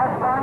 That's fine.